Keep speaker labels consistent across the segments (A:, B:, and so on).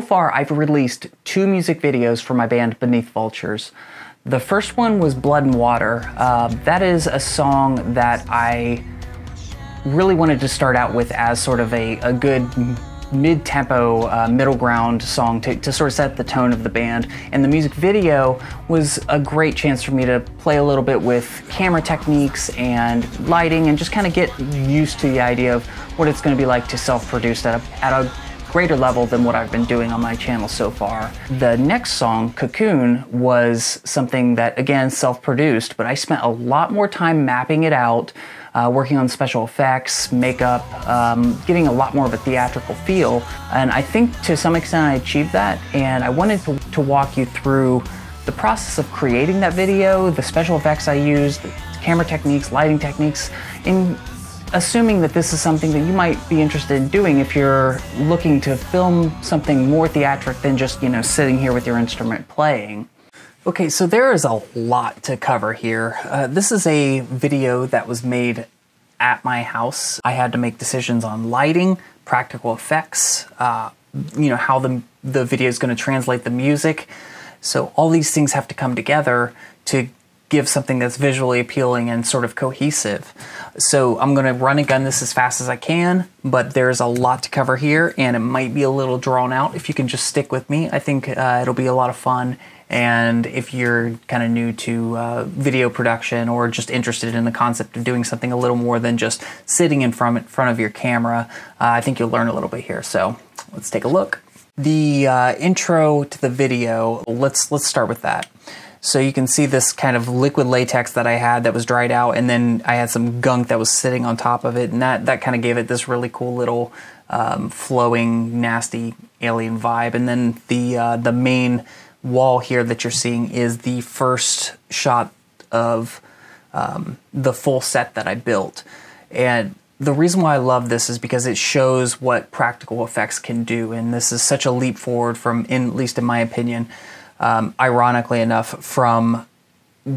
A: so far I've released two music videos for my band Beneath Vultures. The first one was Blood and Water. Uh, that is a song that I really wanted to start out with as sort of a, a good mid-tempo, uh, middle ground song to, to sort of set the tone of the band. And the music video was a great chance for me to play a little bit with camera techniques and lighting and just kind of get used to the idea of what it's going to be like to self-produce at a, at a greater level than what I've been doing on my channel so far. The next song, Cocoon, was something that, again, self-produced, but I spent a lot more time mapping it out, uh, working on special effects, makeup, um, getting a lot more of a theatrical feel. And I think to some extent I achieved that, and I wanted to, to walk you through the process of creating that video, the special effects I used, camera techniques, lighting techniques, in assuming that this is something that you might be interested in doing if you're looking to film something more theatric than just, you know, sitting here with your instrument playing. Okay, so there is a lot to cover here. Uh, this is a video that was made at my house. I had to make decisions on lighting, practical effects, uh, you know, how the, the video is going to translate the music. So all these things have to come together to give something that's visually appealing and sort of cohesive. So I'm going to run and gun this as fast as I can, but there's a lot to cover here and it might be a little drawn out. If you can just stick with me, I think uh, it'll be a lot of fun. And if you're kind of new to uh, video production or just interested in the concept of doing something a little more than just sitting in front, in front of your camera, uh, I think you'll learn a little bit here. So let's take a look. The uh, intro to the video, let's let's start with that. So you can see this kind of liquid latex that I had that was dried out, and then I had some gunk that was sitting on top of it, and that, that kind of gave it this really cool little um, flowing, nasty alien vibe. And then the uh, the main wall here that you're seeing is the first shot of um, the full set that I built. And the reason why I love this is because it shows what practical effects can do, and this is such a leap forward from, in, at least in my opinion, um, ironically enough, from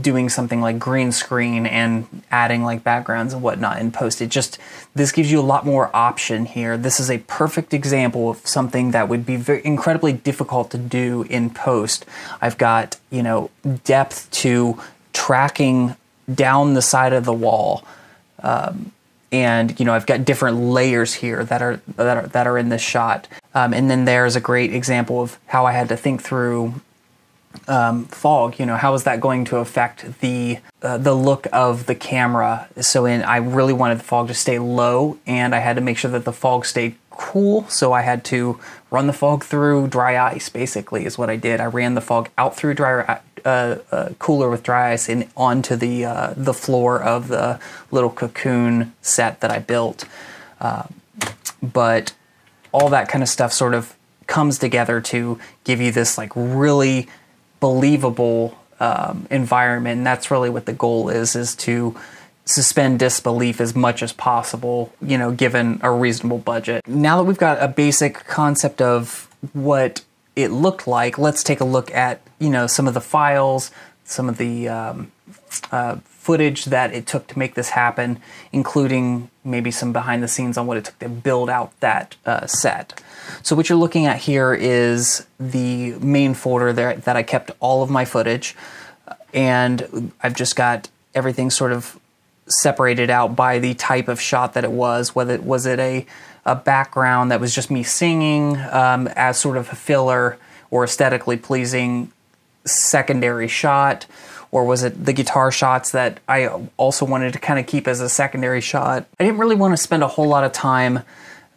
A: doing something like green screen and adding like backgrounds and whatnot in post. It just, this gives you a lot more option here. This is a perfect example of something that would be very incredibly difficult to do in post. I've got, you know, depth to tracking down the side of the wall. Um, and you know I've got different layers here that are that are that are in this shot. Um, and then there's a great example of how I had to think through um, fog, you know, how is that going to affect the uh, the look of the camera? So, in I really wanted the fog to stay low, and I had to make sure that the fog stayed cool. So I had to run the fog through dry ice. Basically, is what I did. I ran the fog out through dry uh, uh, cooler with dry ice and onto the uh, the floor of the little cocoon set that I built. Uh, but all that kind of stuff sort of comes together to give you this like really believable um, environment. And that's really what the goal is: is to suspend disbelief as much as possible, you know, given a reasonable budget. Now that we've got a basic concept of what it looked like, let's take a look at, you know, some of the files, some of the um, uh, footage that it took to make this happen, including maybe some behind the scenes on what it took to build out that uh, set. So what you're looking at here is the main folder there that I kept all of my footage and I've just got everything sort of separated out by the type of shot that it was, whether it was it a, a background that was just me singing um, as sort of a filler or aesthetically pleasing secondary shot, or was it the guitar shots that I also wanted to kind of keep as a secondary shot? I didn't really want to spend a whole lot of time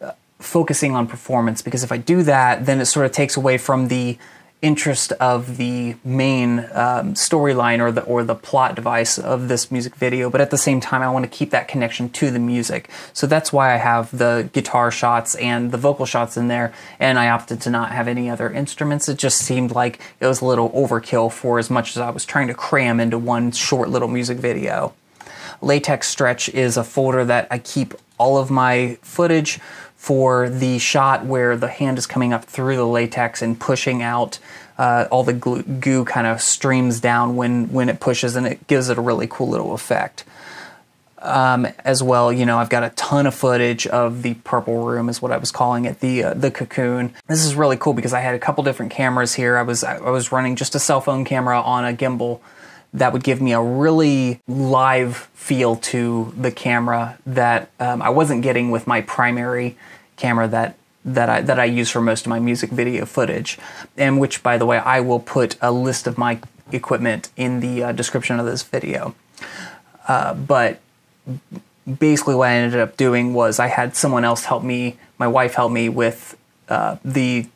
A: uh, focusing on performance because if I do that, then it sort of takes away from the interest of the main um, storyline or the or the plot device of this music video but at the same time I want to keep that connection to the music. So that's why I have the guitar shots and the vocal shots in there and I opted to not have any other instruments. It just seemed like it was a little overkill for as much as I was trying to cram into one short little music video. Latex stretch is a folder that I keep all of my footage for the shot where the hand is coming up through the latex and pushing out uh, all the glue, goo kind of streams down when when it pushes and it gives it a really cool little effect. Um, as well, you know, I've got a ton of footage of the purple room, is what I was calling it, the uh, the cocoon. This is really cool because I had a couple different cameras here. I was I was running just a cell phone camera on a gimbal that would give me a really live feel to the camera that um, I wasn't getting with my primary camera that that I that I use for most of my music video footage, and which, by the way, I will put a list of my equipment in the uh, description of this video. Uh, but basically, what I ended up doing was I had someone else help me. My wife helped me with uh, the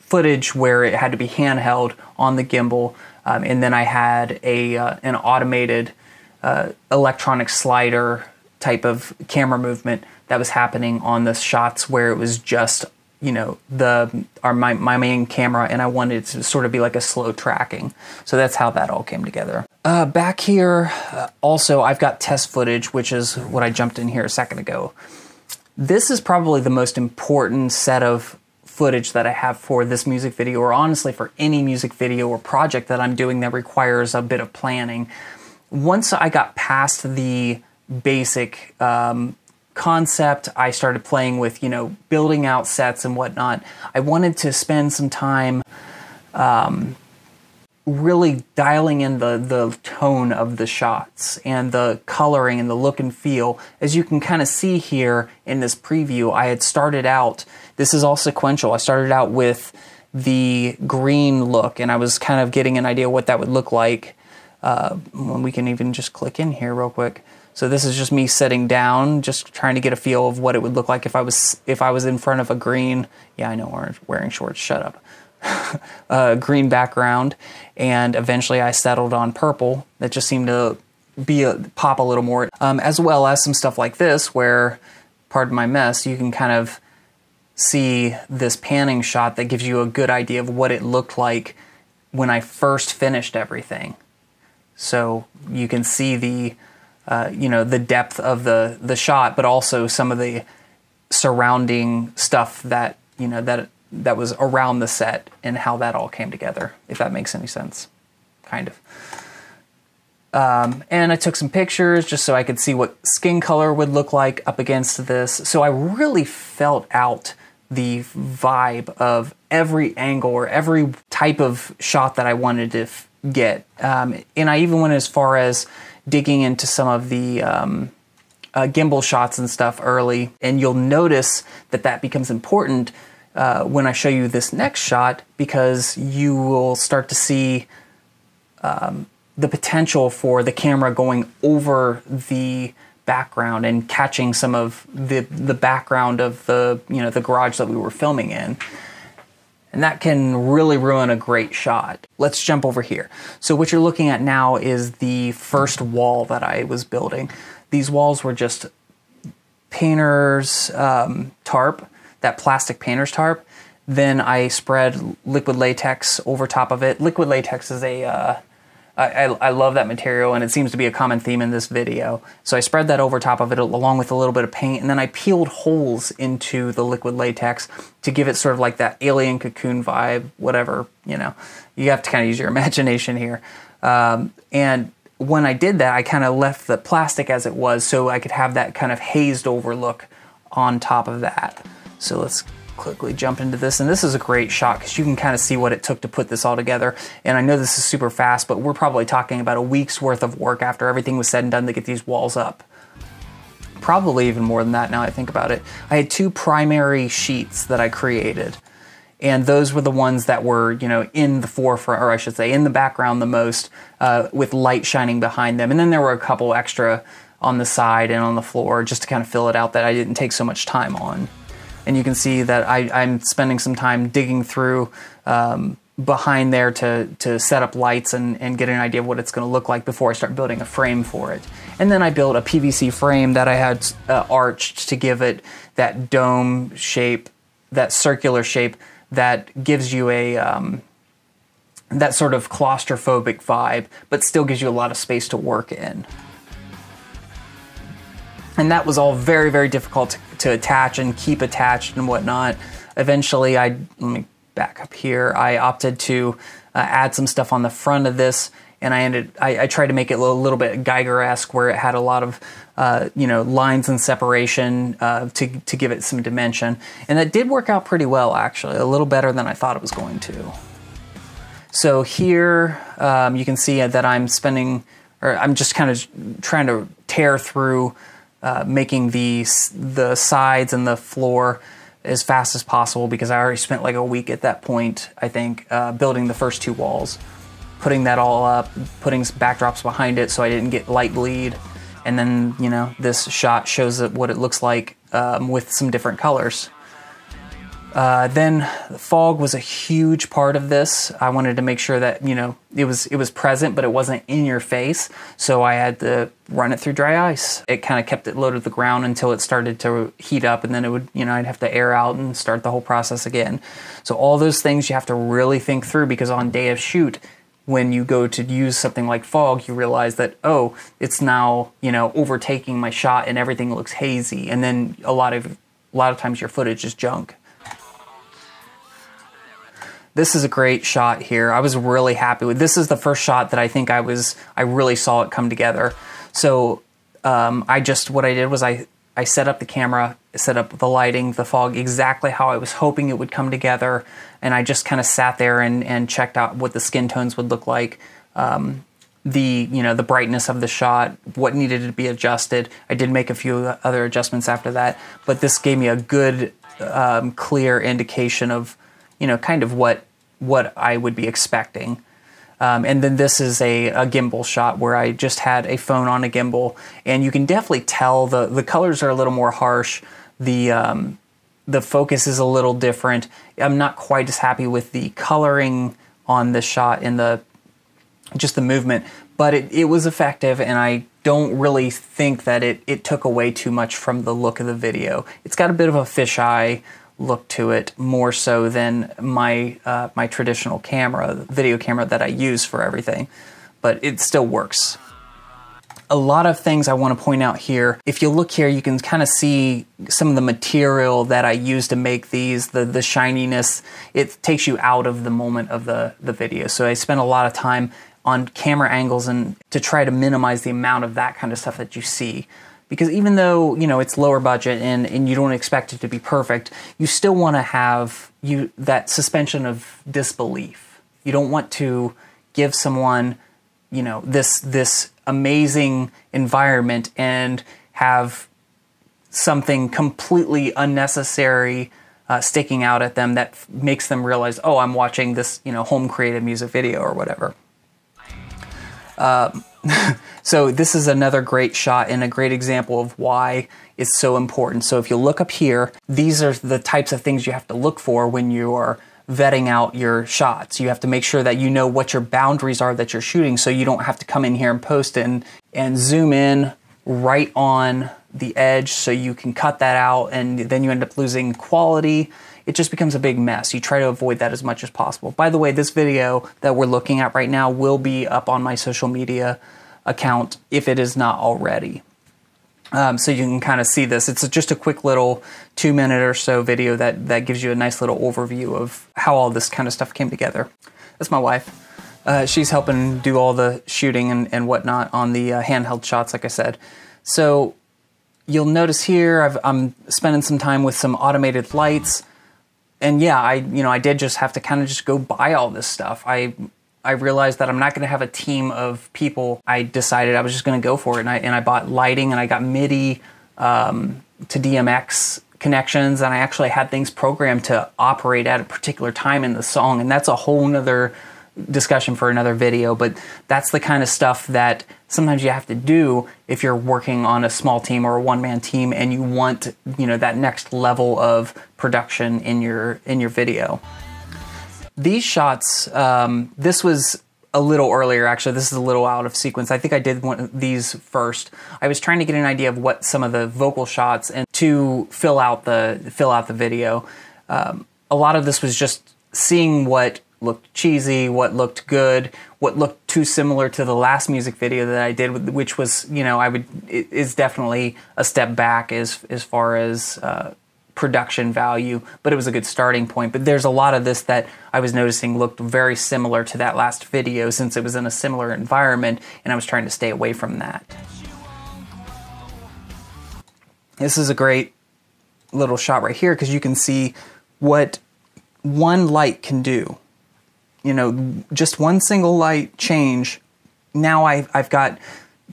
A: footage where it had to be handheld on the gimbal, um, and then I had a uh, an automated uh, electronic slider type of camera movement that was happening on the shots where it was just you know the our my, my main camera and i wanted it to sort of be like a slow tracking. So that's how that all came together. Uh, back here uh, also i've got test footage which is what i jumped in here a second ago. This is probably the most important set of footage that i have for this music video or honestly for any music video or project that i'm doing that requires a bit of planning once i got past the basic um, concept. I started playing with, you know, building out sets and whatnot. I wanted to spend some time um, really dialing in the, the tone of the shots and the coloring and the look and feel. As you can kind of see here in this preview, I had started out, this is all sequential. I started out with the green look and I was kind of getting an idea what that would look like. Uh, we can even just click in here real quick. So this is just me sitting down, just trying to get a feel of what it would look like if I was if I was in front of a green. Yeah, I know orange wearing shorts. Shut up. uh, green background, and eventually I settled on purple. That just seemed to be a, pop a little more, um, as well as some stuff like this, where, pardon my mess, you can kind of see this panning shot that gives you a good idea of what it looked like when I first finished everything. So you can see the uh, you know the depth of the the shot, but also some of the surrounding stuff that you know that that was around the set and how that all came together. If that makes any sense, kind of. Um, and I took some pictures just so I could see what skin color would look like up against this. So I really felt out the vibe of every angle or every type of shot that I wanted to get. Um, and I even went as far as digging into some of the um, uh, gimbal shots and stuff early, and you'll notice that that becomes important uh, when I show you this next shot because you will start to see um, the potential for the camera going over the background and catching some of the the background of the you know the garage that we were filming in and that can really ruin a great shot. Let's jump over here. So what you're looking at now is the first wall that I was building. These walls were just painter's um, tarp, that plastic painter's tarp. Then I spread liquid latex over top of it. Liquid latex is a uh, I, I, love that material and it seems to be a common theme in this video. So I spread that over top of it along with a little bit of paint and then I peeled holes into the liquid latex to give it sort of like that alien cocoon vibe, whatever, you know. You have to kind of use your imagination here. Um, and when I did that, I kind of left the plastic as it was so I could have that kind of hazed over look on top of that. So let's quickly jump into this. And this is a great shot because you can kind of see what it took to put this all together. And I know this is super fast, but we're probably talking about a week's worth of work after everything was said and done to get these walls up. Probably even more than that now I think about it. I had two primary sheets that I created. And those were the ones that were, you know, in the forefront, or I should say, in the background the most, uh, with light shining behind them. And then there were a couple extra on the side and on the floor just to kind of fill it out that I didn't take so much time on and you can see that I, am spending some time digging through um, behind there to, to set up lights and, and get an idea of what it's going to look like before I start building a frame for it. And then I built a PVC frame that I had uh, arched to give it that dome shape, that circular shape that gives you a um, that sort of claustrophobic vibe, but still gives you a lot of space to work in. And that was all very, very difficult to, to attach and keep attached and whatnot. Eventually, I, let me back up here, I opted to uh, add some stuff on the front of this and I ended I, I tried to make it a little, bit Giger-esque where it had a lot of uh, you know lines and separation uh, to to give it some dimension, and that did work out pretty well actually, a little better than I thought it was going to. So here um, you can see that I'm spending, or I'm just kind of trying to tear through uh, making the the sides and the floor as fast as possible because I already spent like a week at that point. I think uh, building the first two walls, putting that all up, putting backdrops behind it so I didn't get light bleed, and then you know this shot shows what it looks like um, with some different colors. Uh, then the fog was a huge part of this. I wanted to make sure that you know it was it was present, but it wasn't in your face. So I had to run it through dry ice. It kind of kept it low to the ground until it started to heat up, and then it would you know I'd have to air out and start the whole process again. So all those things you have to really think through because on day of shoot, when you go to use something like fog, you realize that oh, it's now you know overtaking my shot and everything looks hazy, and then a lot of a lot of times your footage is junk. This is a great shot here. I was really happy with this. Is the first shot that I think I was I really saw it come together. So um, I just what I did was I I set up the camera, set up the lighting, the fog exactly how I was hoping it would come together, and I just kind of sat there and and checked out what the skin tones would look like. Um, the you know the brightness of the shot what needed to be adjusted i did make a few other adjustments after that but this gave me a good um, clear indication of you know kind of what what I would be expecting. Um, and then this is a, a, gimbal shot where I just had a phone on a gimbal, and you can definitely tell the the colors are a little more harsh. The um, the focus is a little different. I'm not quite as happy with the coloring on this shot and the just the movement, but it, it was effective, and I don't really think that it, it took away too much from the look of the video. It's got a bit of a fisheye look to it more so than my uh, my traditional camera, video camera that I use for everything, but it still works. A lot of things I want to point out here. If you look here, you can kind of see some of the material that I use to make these, the, the shininess. It takes you out of the moment of the, the video. So I spent a lot of time on camera angles and to try to minimize the amount of that kind of stuff that you see because even though you know it's lower budget and, and you don't expect it to be perfect you still want to have you that suspension of disbelief. You don't want to give someone you know this this amazing environment and have something completely unnecessary uh, sticking out at them that f- makes them realize oh i'm watching this you know home created music video or whatever. Um, so this is another great shot and a great example of why it's so important. So if you look up here, these are the types of things you have to look for when you are vetting out your shots. You have to make sure that you know what your boundaries are that you're shooting so you don't have to come in here and post and, and zoom in right on the edge so you can cut that out and then you end up losing quality it just becomes a big mess. You try to avoid that as much as possible. By the way, this video that we're looking at right now will be up on my social media account if it is not already. Um, so you can kind of see this. It's just a quick little two minute or so video that, that gives you a nice little overview of how all this kind of stuff came together. That's my wife. Uh, she's helping do all the shooting and, and whatnot on the uh, handheld shots, like I said. So you'll notice here i am spending some time with some automated lights and yeah, I you know I did just have to kind of just go buy all this stuff. I I realized that I'm not going to have a team of people. I decided I was just going to go for it, and I and I bought lighting and I got MIDI um, to DMX connections, and I actually had things programmed to operate at a particular time in the song, and that's a whole nother discussion for another video, but that's the kind of stuff that sometimes you have to do if you're working on a small team or a one-man team and you want, you know, that next level of production in your in your video. These shots, um, this was a little earlier actually. This is a little out of sequence. I think I did one of these first. I was trying to get an idea of what some of the vocal shots and to fill out the fill out the video. Um, a lot of this was just seeing what looked cheesy, what looked good, what looked too similar to the last music video that I did, which was, you know, I would is definitely a step back as as far as uh, production value, but it was a good starting point. But there's a lot of this that I was noticing looked very similar to that last video since it was in a similar environment and I was trying to stay away from that. This is a great little shot right here because you can see what one light can do. You know, just one single light change. Now I've, I've got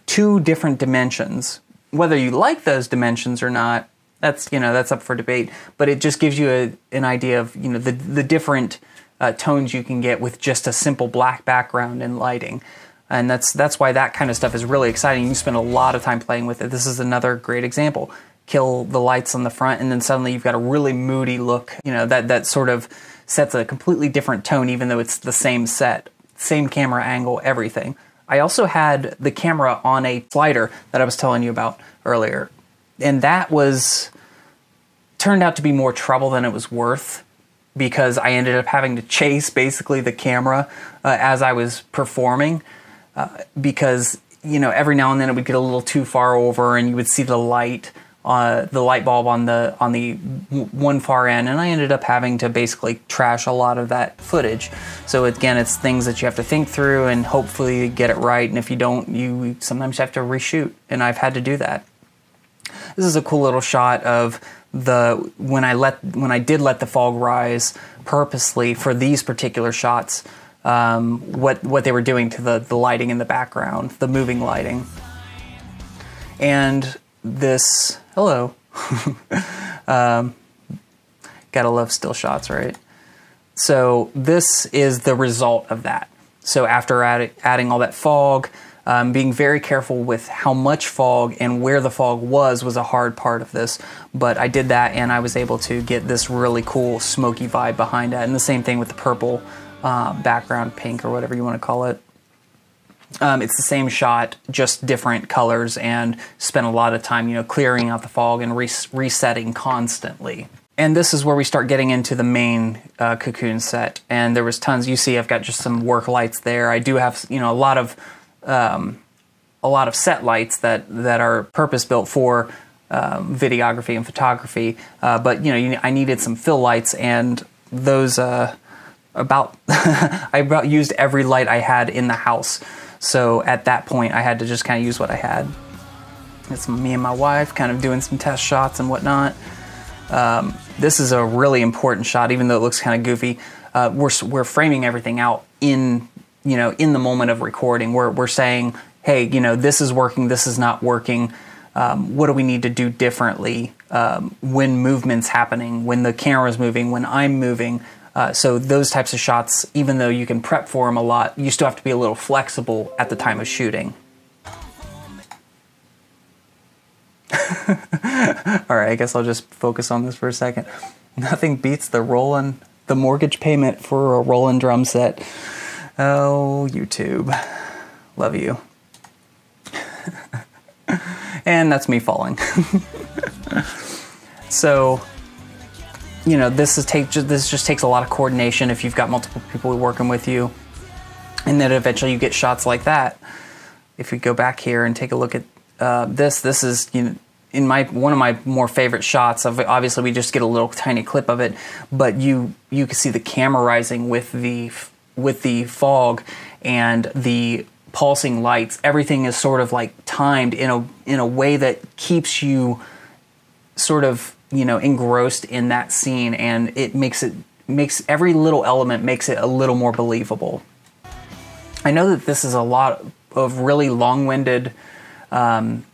A: two different dimensions. Whether you like those dimensions or not, that's you know that's up for debate. But it just gives you a, an idea of you know the the different uh, tones you can get with just a simple black background and lighting. And that's that's why that kind of stuff is really exciting. You spend a lot of time playing with it. This is another great example. Kill the lights on the front, and then suddenly you've got a really moody look. You know that that sort of sets a completely different tone, even though it's the same set, same camera angle, everything. I also had the camera on a slider that I was telling you about earlier, and that was turned out to be more trouble than it was worth because I ended up having to chase basically the camera uh, as I was performing uh, because you know every now and then it would get a little too far over and you would see the light uh, the light bulb on the on the one far end, and I ended up having to basically trash a lot of that footage. So again, it's things that you have to think through and hopefully get it right. And if you don't, you sometimes have to reshoot, and I've had to do that. This is a cool little shot of the when I let when I did let the fog rise purposely for these particular shots. Um, what what they were doing to the the lighting in the background, the moving lighting, and this hello. um, gotta love still shots, right? So this is the result of that. So after add, adding all that fog, um, being very careful with how much fog and where the fog was was a hard part of this. But I did that and I was able to get this really cool smoky vibe behind it. And the same thing with the purple uh, background pink or whatever you want to call it. Um, it's the same shot, just different colors, and spent a lot of time, you know, clearing out the fog and res resetting constantly. And this is where we start getting into the main uh, cocoon set. And there was tons. You see, I've got just some work lights there. I do have, you know, a lot of um, a lot of set lights that that are purpose built for um, videography and photography. Uh, but you know, you, I needed some fill lights, and those uh, about I about used every light I had in the house. So at that point, I had to just kind of use what I had. It's me and my wife kind of doing some test shots and whatnot. Um, this is a really important shot, even though it looks kind of goofy. Uh, we're, we're framing everything out in, you know, in the moment of recording. We're, we're saying, hey, you know, this is working, this is not working. Um, what do we need to do differently um, when movement's happening, when the camera's moving, when I'm moving? Uh, so those types of shots, even though you can prep for them a lot, you still have to be a little flexible at the time of shooting. All right, I guess I'll just focus on this for a second. Nothing beats the Roland, the mortgage payment for a Roland drum set. Oh, YouTube. Love you. and that's me falling. so you know, this is take this just takes a lot of coordination if you've got multiple people working with you, and then eventually you get shots like that. If we go back here and take a look at uh, this, this is you know in my one of my more favorite shots of obviously we just get a little tiny clip of it, but you you can see the camera rising with the with the fog and the pulsing lights. Everything is sort of like timed in a in a way that keeps you sort of you know engrossed in that scene and it makes it makes every little element makes it a little more believable. I know that this is a lot of really long-winded um,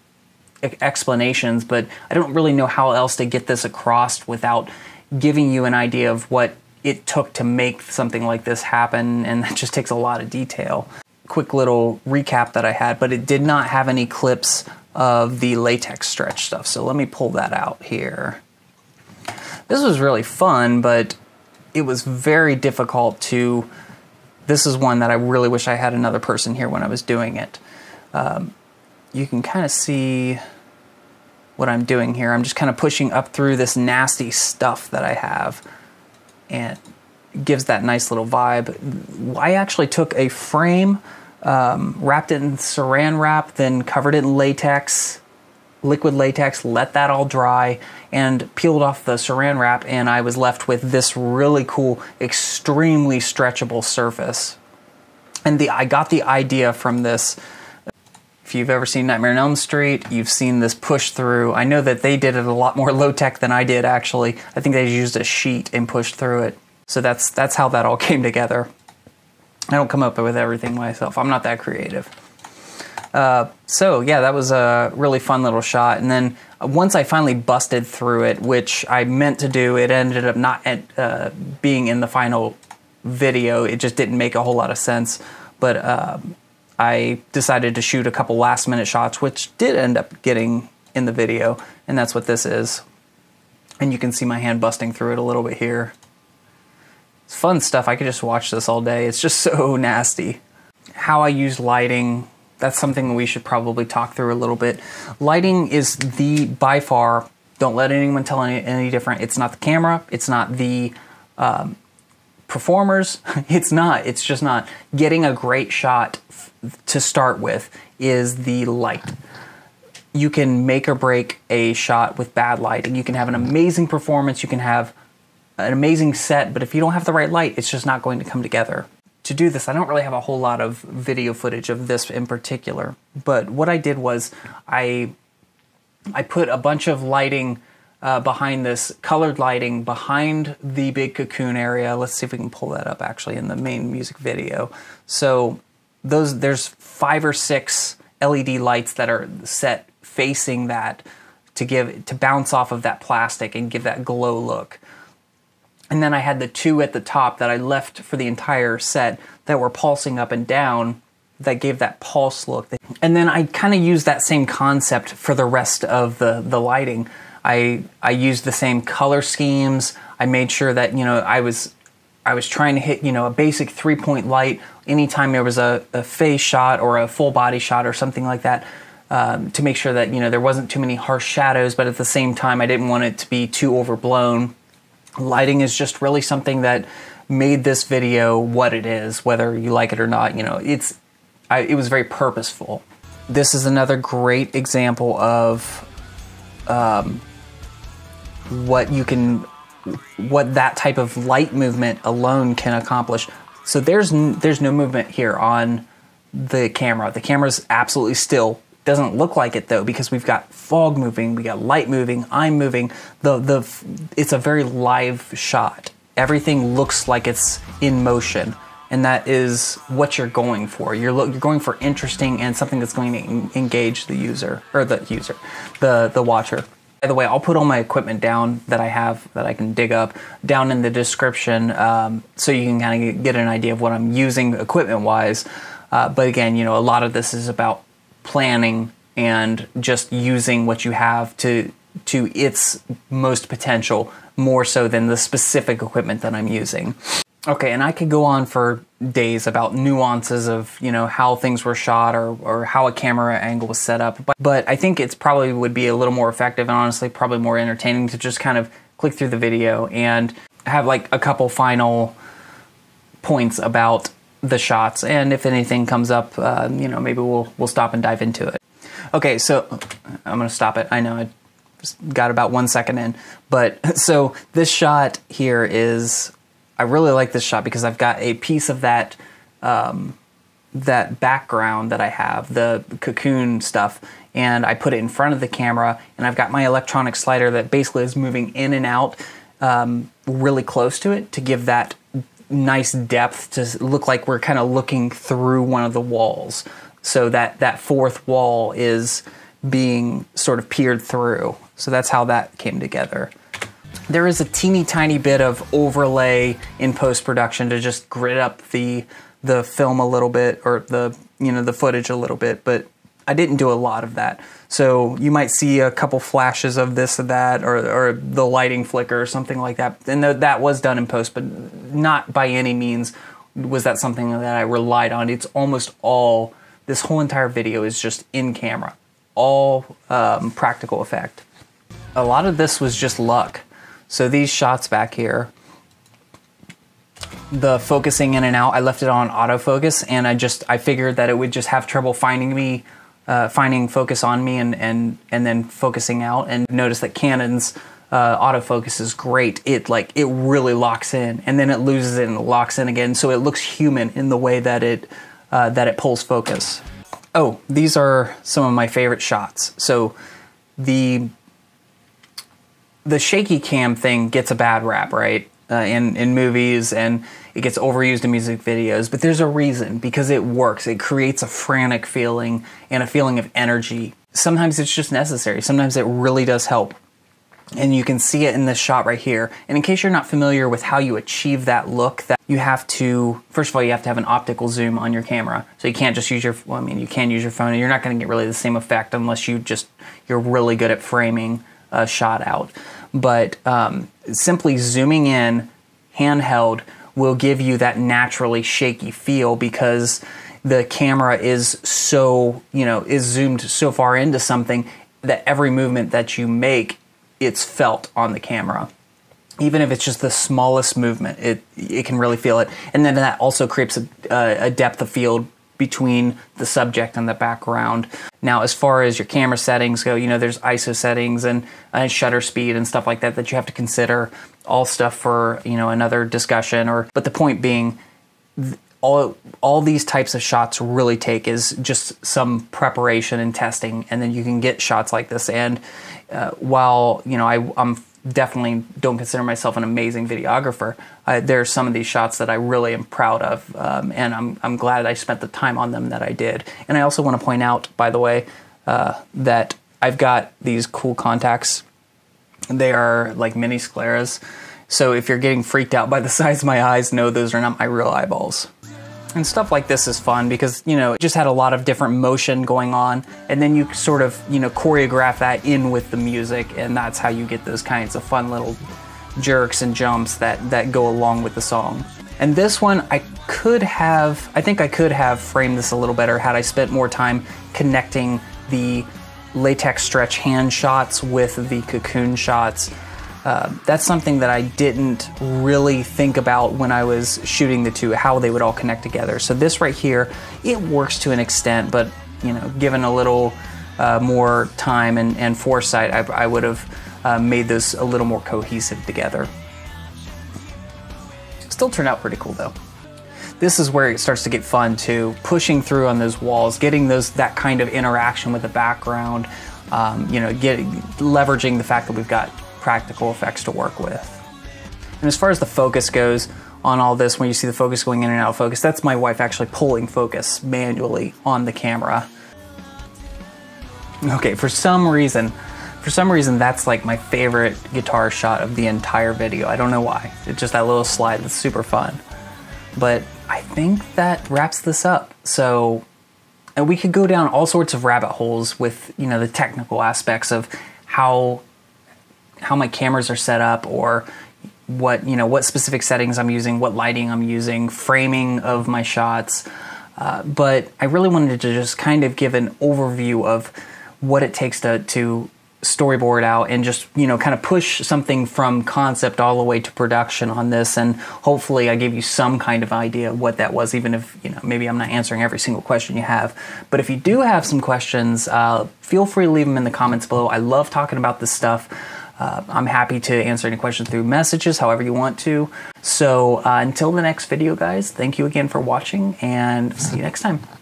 A: explanations but i don't really know how else to get this across without giving you an idea of what it took to make something like this happen and that just takes a lot of detail. Quick little recap that i had but it did not have any clips of the latex stretch stuff. So let me pull that out here. This was really fun, but it was very difficult to. This is one that I really wish I had another person here when I was doing it. Um, you can kind of see what I'm doing here. I'm just kind of pushing up through this nasty stuff that I have and gives that nice little vibe. I actually took a frame um, wrapped it in saran wrap, then covered it in latex, liquid latex, let that all dry, and peeled off the saran wrap, and I was left with this really cool, extremely stretchable surface. And the I got the idea from this. If you've ever seen Nightmare on Elm Street, you've seen this push through. I know that they did it a lot more low tech than I did actually. I think they used a sheet and pushed through it. So that's that's how that all came together. I don't come up with everything myself. I'm not that creative. Uh, so yeah, that was a really fun little shot. And then once I finally busted through it, which I meant to do, it ended up not uh, being in the final video. It just didn't make a whole lot of sense. But uh, I decided to shoot a couple last minute shots, which did end up getting in the video. And that's what this is. And you can see my hand busting through it a little bit here. It's fun stuff. I could just watch this all day. It's just so nasty. How I use lighting that's something we should probably talk through a little bit. Lighting is the by far. Don't let anyone tell any, any different. It's not the camera. It's not the um, performers. It's not. It's just not. Getting a great shot to start with is the light. You can make or break a shot with bad lighting. You can have an amazing performance. You can have an amazing set, but if you don't have the right light, it's just not going to come together to do this, I don't really have a whole lot of video footage of this in particular. But what I did was I I put a bunch of lighting uh, behind this colored lighting behind the big cocoon area. Let's see if we can pull that up actually in the main music video. So those there's five or six LED lights that are set facing that to give to bounce off of that plastic and give that glow look. And then I had the two at the top that I left for the entire set that were pulsing up and down that gave that pulse look. And then I kind of used that same concept for the rest of the, the lighting. I, I used the same color schemes. I made sure that, you know, I was I was trying to hit, you know, a basic three point light anytime there was a, a face shot or a full body shot or something like that. Um, to make sure that you know there wasn't too many harsh shadows, but at the same time I didn't want it to be too overblown lighting is just really something that made this video what it is, whether you like it or not. You know, it's I, it was very purposeful. This is another great example of um, what you can, what that type of light movement alone can accomplish. So there's there's no movement here on the camera. The camera's absolutely still doesn't look like it though because we've got fog moving, we got light moving, I'm moving. The the it's a very live shot. Everything looks like it's in motion, and that is what you're going for. You're you're going for interesting and something that's going to engage the user or the user, the the watcher. By the way, I'll put all my equipment down that I have that I can dig up down in the description, um, so you can kind of get an idea of what I'm using equipment wise. Uh, but again, you know, a lot of this is about planning and just using what you have to to its most potential more so than the specific equipment that I'm using. Okay, and I could go on for days about nuances of, you know, how things were shot or, or how a camera angle was set up. But, but I think it's probably would be a little more effective and honestly probably more entertaining to just kind of click through the video and have like a couple final points about the shots, and if anything comes up, uh, you know, maybe we'll we'll stop and dive into it. Okay, so I'm gonna stop it. I know I got about one second in, but so this shot here is I really like this shot because I've got a piece of that um, that background that I have, the cocoon stuff, and I put it in front of the camera, and I've got my electronic slider that basically is moving in and out um, really close to it to give that nice depth to look like we're kind of looking through one of the walls. So that that fourth wall is being sort of peered through. So that's how that came together. There is a teeny tiny bit of overlay in post production to just grit up the the film a little bit or the you know the footage a little bit, but I didn't do a lot of that. So you might see a couple flashes of this or that, or, or the lighting flicker or something like that. And that was done in post, but not by any means was that something that I relied on. It's almost all, this whole entire video is just in camera, all um, practical effect. A lot of this was just luck. So these shots back here, the focusing in and out, I left it on autofocus and I just, I figured that it would just have trouble finding me uh, finding focus on me and, and, and then focusing out and notice that Canon's uh, autofocus is great. It like it really locks in and then it loses it and locks in again. So it looks human in the way that it uh, that it pulls focus. Oh, these are some of my favorite shots. So the the shaky cam thing gets a bad rap, right? Uh, in in movies and it gets overused in music videos, but there's a reason because it works. It creates a frantic feeling and a feeling of energy. Sometimes it's just necessary. Sometimes it really does help. And you can see it in this shot right here. And in case you're not familiar with how you achieve that look, that you have to, first of all, you have to have an optical zoom on your camera. So you can't just use your, well, I mean, you can use your phone and you're not gonna get really the same effect unless you just, you're really good at framing a shot out. But um, simply zooming in handheld will give you that naturally shaky feel because the camera is so, you know, is zoomed so far into something that every movement that you make it's felt on the camera. Even if it's just the smallest movement, it it can really feel it. And then that also creates a, a depth of field between the subject and the background. Now, as far as your camera settings go, you know, there's ISO settings and, and shutter speed and stuff like that that you have to consider. All stuff for you know another discussion. Or but the point being, all all these types of shots really take is just some preparation and testing, and then you can get shots like this. And uh, while you know I, I'm definitely don't consider myself an amazing videographer. Uh, there are some of these shots that I really am proud of, um, and I'm, I'm glad I spent the time on them that I did. And I also want to point out, by the way, uh, that I've got these cool contacts. They are like mini scleras. So if you're getting freaked out by the size of my eyes, no, those are not my real eyeballs. And stuff like this is fun because, you know, it just had a lot of different motion going on. And then you sort of, you know, choreograph that in with the music. And that's how you get those kinds of fun little jerks and jumps that, that go along with the song. And this one, I could have, I think I could have framed this a little better had I spent more time connecting the latex stretch hand shots with the cocoon shots. Uh, that's something that I didn't really think about when I was shooting the two, how they would all connect together. So this right here, it works to an extent, but you know, given a little uh, more time and, and foresight, I, I would have uh, made this a little more cohesive together. Still turned out pretty cool though. This is where it starts to get fun too, pushing through on those walls, getting those that kind of interaction with the background, um, you know, getting leveraging the fact that we've got practical effects to work with. And as far as the focus goes on all this, when you see the focus going in and out of focus, that's my wife actually pulling focus manually on the camera. Okay, for some reason, for some reason that's like my favorite guitar shot of the entire video. I don't know why. It's just that little slide that's super fun. But I think that wraps this up. So and we could go down all sorts of rabbit holes with, you know, the technical aspects of how how my cameras are set up or what you know what specific settings I'm using, what lighting I'm using, framing of my shots. Uh, but I really wanted to just kind of give an overview of what it takes to to storyboard out and just you know kind of push something from concept all the way to production on this. And hopefully i gave you some kind of idea of what that was even if you know maybe i'm not answering every single question you have. But if you do have some questions uh, feel free to leave them in the comments below. I love talking about this stuff uh, I'm happy to answer any questions through messages, however you want to. So uh, until the next video, guys, thank you again for watching and see you next time.